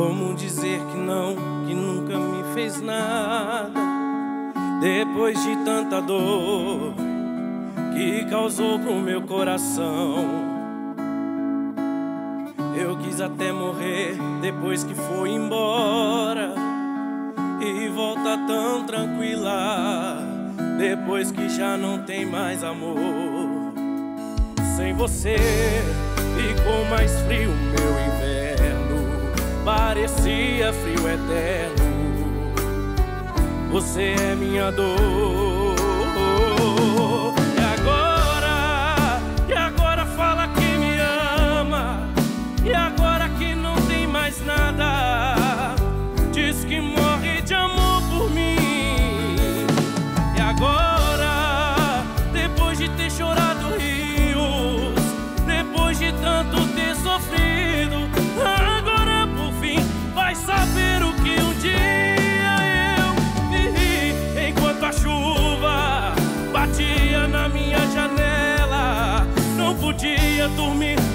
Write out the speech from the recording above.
Como dizer que não, que nunca me fez nada? Depois de tanta dor que causou pro meu coração. Eu quis até morrer depois que foi embora. E volta tão tranquila Depois que já não tem mais amor. Sem você ficou mais frio meu inverno Parecia frio eterno. Você é minha dor podia dormir,